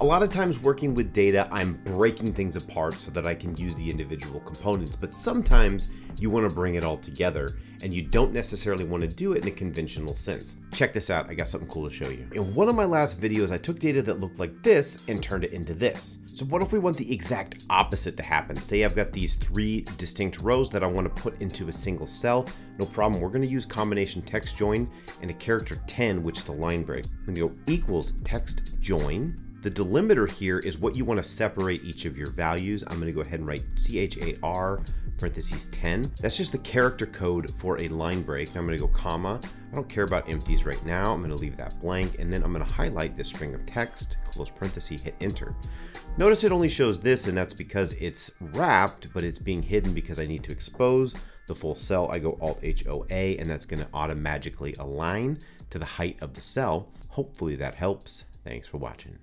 A lot of times working with data, I'm breaking things apart so that I can use the individual components, but sometimes you want to bring it all together and you don't necessarily want to do it in a conventional sense. Check this out, I got something cool to show you. In one of my last videos, I took data that looked like this and turned it into this. So what if we want the exact opposite to happen? Say I've got these three distinct rows that I want to put into a single cell. No problem, we're going to use combination TEXTJOIN and a character 10, which is the line break. I'm to go equals TEXTJOIN the delimiter here is what you want to separate each of your values. I'm going to go ahead and write C-H-A-R parentheses 10. That's just the character code for a line break. Now I'm going to go comma. I don't care about empties right now. I'm going to leave that blank and then I'm going to highlight this string of text, close parenthesis, hit enter. Notice it only shows this and that's because it's wrapped, but it's being hidden because I need to expose the full cell. I go Alt H O A and that's going to automatically align to the height of the cell. Hopefully that helps. Thanks for watching.